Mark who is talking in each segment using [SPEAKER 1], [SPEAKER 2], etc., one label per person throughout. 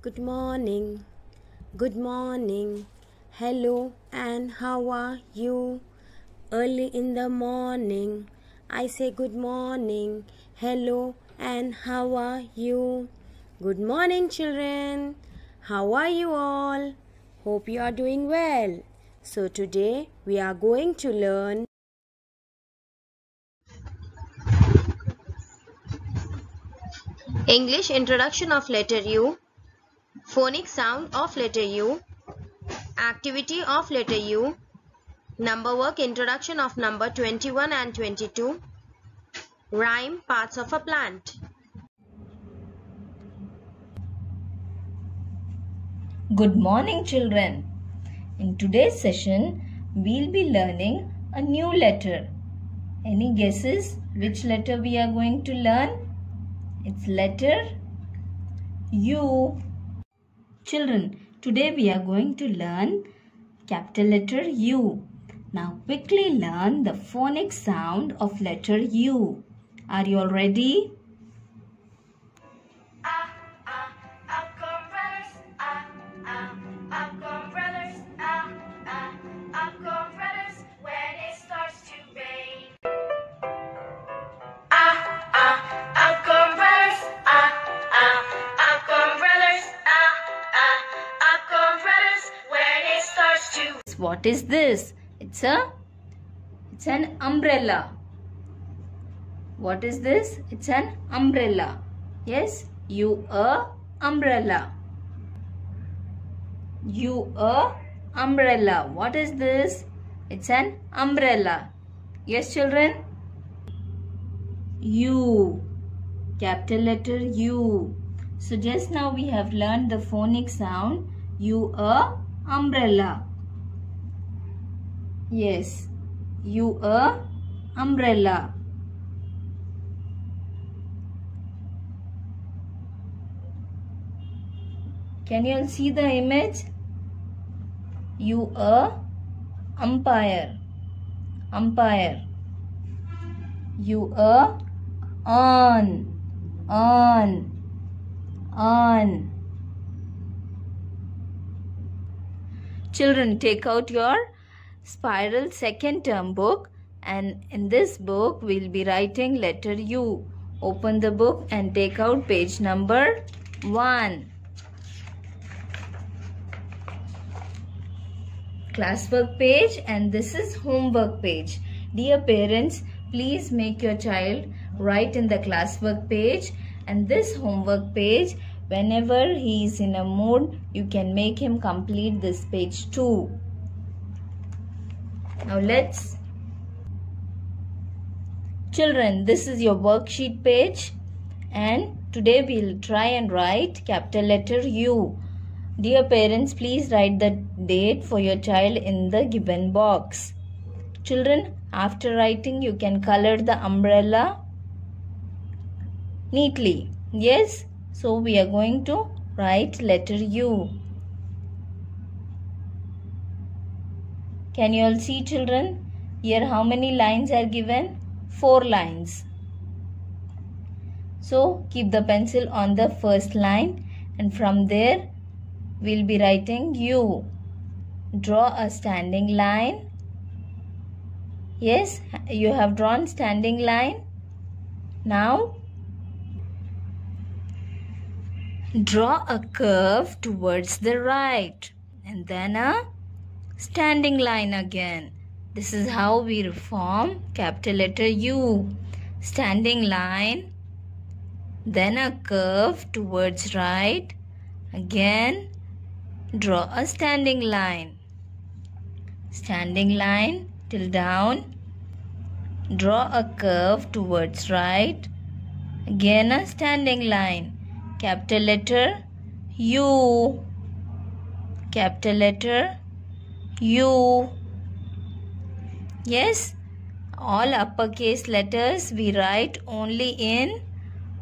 [SPEAKER 1] Good morning. Good morning. Hello and how are you? Early in the morning, I say good morning. Hello and how are you? Good morning, children. How are you all? Hope you are doing well. So, today we are going to learn English Introduction of Letter U Phonic sound of letter U. Activity of letter U. Number work introduction of number 21 and 22. Rhyme parts of a plant.
[SPEAKER 2] Good morning children. In today's session, we'll be learning a new letter. Any guesses which letter we are going to learn? It's letter U. Children, today we are going to learn capital letter U. Now quickly learn the phonetic sound of letter U. Are you all ready? What is this? It's a it's an umbrella. What is this? It's an umbrella. Yes, you a umbrella. You a umbrella. What is this? It's an umbrella. Yes, children? U. Capital letter U. So just now we have learned the phonic sound You a umbrella. Yes, you a umbrella. Can you all see the image? You a umpire. Umpire. You a on. On. On. Children, take out your spiral second term book and in this book we'll be writing letter U. Open the book and take out page number 1. Classwork page and this is homework page. Dear parents, please make your child write in the classwork page and this homework page whenever he is in a mood you can make him complete this page too. Now let's Children, this is your worksheet page and today we'll try and write capital letter U. Dear parents, please write the date for your child in the given box. Children, after writing, you can color the umbrella neatly. Yes, so we are going to write letter U. Can you all see children? Here how many lines are given? 4 lines. So keep the pencil on the first line and from there we'll be writing U. Draw a standing line. Yes, you have drawn standing line. Now draw a curve towards the right and then a standing line again. This is how we reform capital letter U. Standing line, then a curve towards right. Again, draw a standing line. Standing line till down. Draw a curve towards right. Again a standing line. Capital letter U. Capital letter U. Yes, all uppercase letters we write only in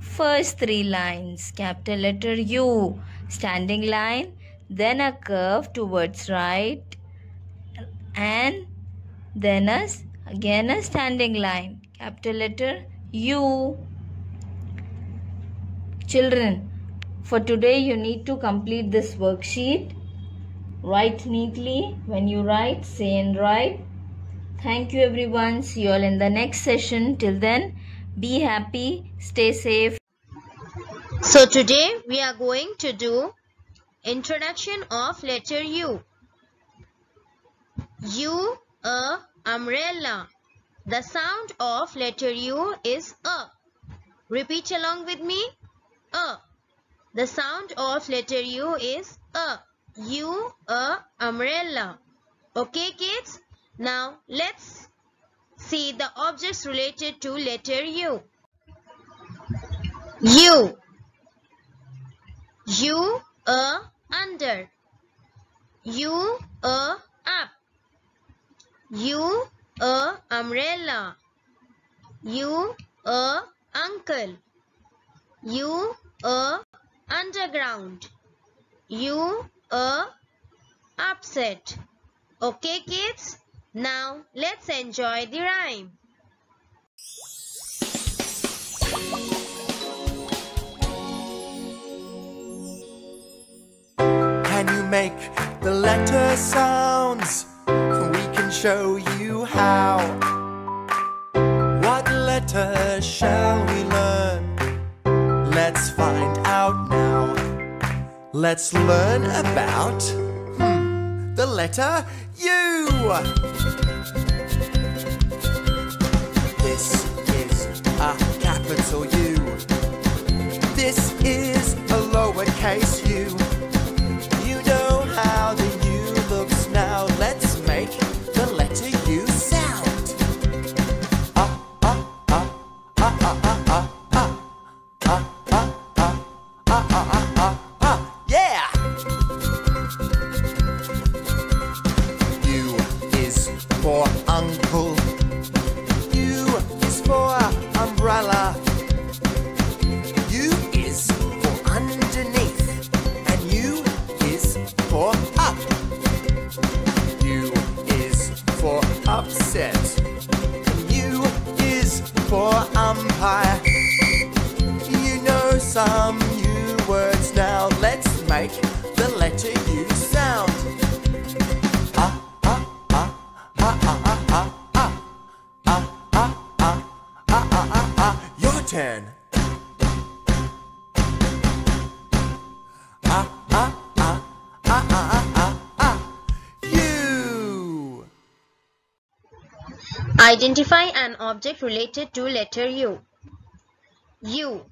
[SPEAKER 2] first three lines. Capital letter U, standing line, then a curve towards right and then a, again a standing line. Capital letter U. Children, for today you need to complete this worksheet. Write neatly. When you write, say and write. Thank you everyone. See you all in the next session. Till then, be happy, stay safe. So today we are going to
[SPEAKER 1] do introduction of letter U. U, a, umbrella. The sound of letter U is a. Repeat along with me. A. The sound of letter U is a you a umbrella. Okay kids? Now let's see the objects related to letter U. U. U a under. U a up. U a umbrella. U a uncle. U a underground. U a upset. Okay kids? Now let's enjoy the rhyme.
[SPEAKER 3] Can you make the letter sounds? We can show you how. What letter shall we learn? Let's find out now. Let's learn about
[SPEAKER 2] hmm,
[SPEAKER 3] the letter U. This is a capital U. This is a lowercase u. for umpire. You know some new words now. Let's make the letter U sound. Ah ah ah ah ah ah ah
[SPEAKER 1] ah ah ah ah ah ah. Your turn. Identify an object related to letter U. U.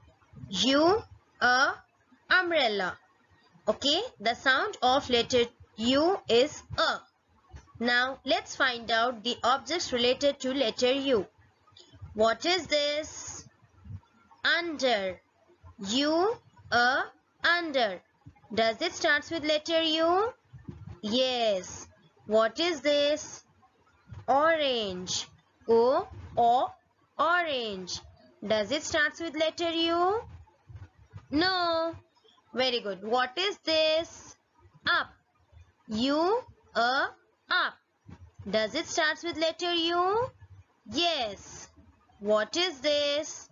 [SPEAKER 1] U, a umbrella. Okay, the sound of letter U is a. Now, let's find out the objects related to letter U. What is this? Under. U, a, under. Does it starts with letter U? Yes. What is this? Orange. O O, orange. Does it starts with letter U? No. Very good. What is this? Up. U, a, up. Does it starts with letter U? Yes. What is this?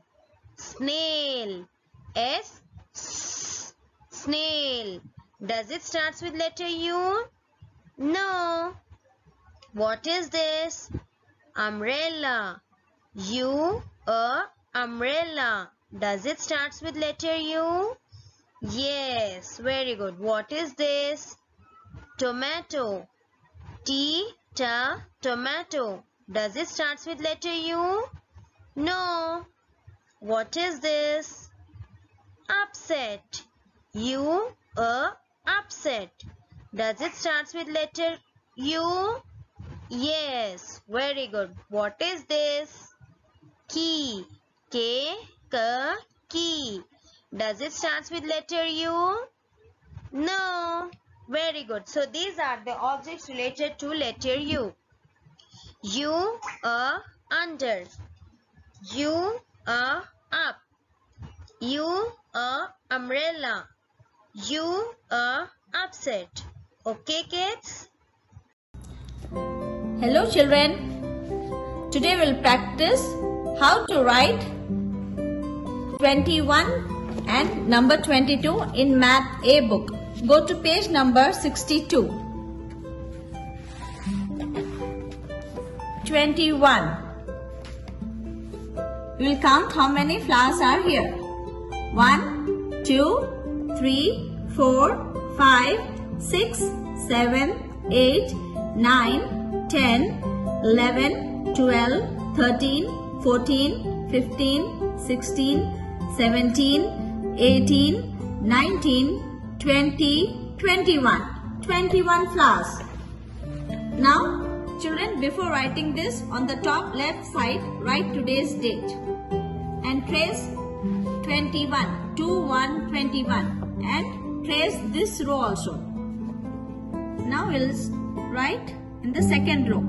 [SPEAKER 1] Snail. S, s snail. Does it starts with letter U? No. What is this? umbrella u a umbrella does it starts with letter u yes very good what is this tomato t ta tomato does it starts with letter u no what is this upset u a upset does it starts with letter u yes very good. What is this? Key. K, K, key. Does it starts with letter U? No. Very good. So these are the objects related to letter U. U, a, under. U, a, up. U, a, umbrella. U,
[SPEAKER 3] a, upset. Okay, kids? Hello children. Today we'll practice how to write 21 and number 22 in math A book. Go to page number 62. 21. We'll count how many flowers are here. 1, 2, 3, 4, 5, 6, 7, 8, 9, 10, 11, 12, 13, 14, 15, 16, 17, 18, 19, 20, 21. 21 flowers. Now, children, before writing this, on the top left side, write today's date. And trace 21, 2, 1, 21. And trace this row also. Now, we'll write in the second row.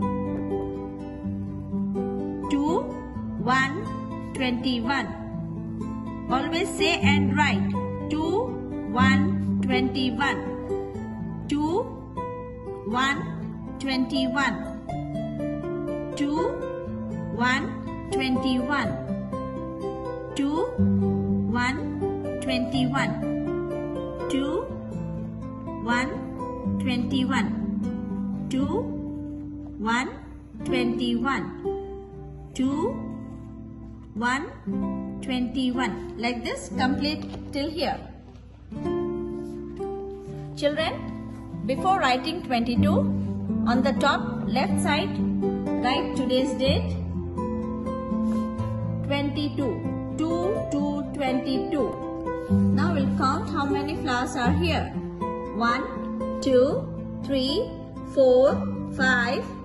[SPEAKER 3] 2, 1, 21. Always say and write. 2, 1, 21. 2, 1, 21. 2, 1, 21. 2, 1, 21. 2, 1, 21. 2, 1 21 2 1 21 like this complete till here children before writing 22 on the top left side write today's date 22 2 22 now we'll count how many flowers are here 1 2 3 4 5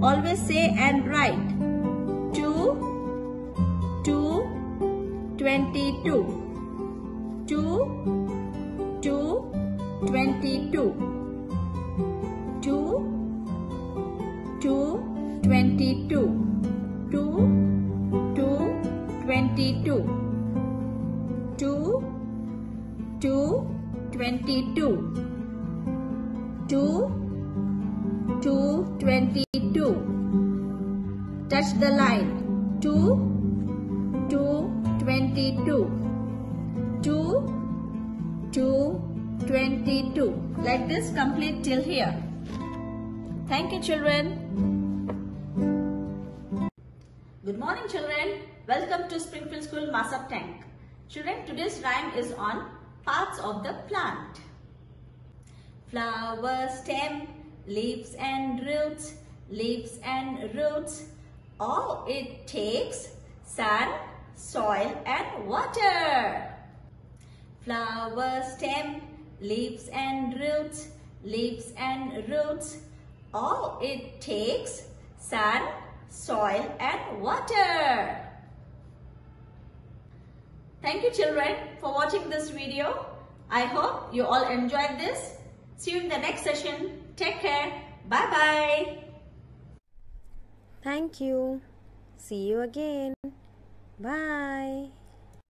[SPEAKER 3] Always say and write. 2, 2, 22. 2, 2, 22. 2, 2, 22. 2, 2, 22. 2 2 22 2 2 20 2 touch the line 2 2 22 2 2 22 like this complete till here thank you children good morning children welcome to springfield school masab tank children today's rhyme is on parts of the plant flower stem leaves and roots leaves and roots. All it takes sun, soil and water. Flower stem, leaves and roots, leaves and roots. All it takes sun, soil and water. Thank you children for watching this video. I hope you all enjoyed this. See you in the next session. Take care. Bye-bye.
[SPEAKER 1] Thank you. See you again. Bye.